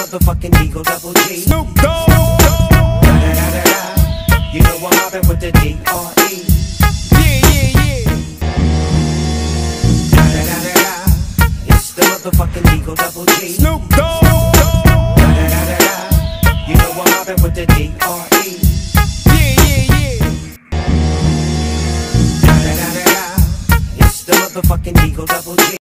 motherfucking D-O-Double G. Snoop Dogg. Da-da-da-da-da. You know I'm mobbing with the D.R.E. Yeah, yeah, yeah. Da-da-da-da-da. It's the motherfucking D-O-Double G. Snoop Dogg. Da-da-da-da-da. You know I'm mobbing with the D.R.E. Yeah, yeah, yeah. Da-da-da-da-da. It's the motherfucking D-O-Double G.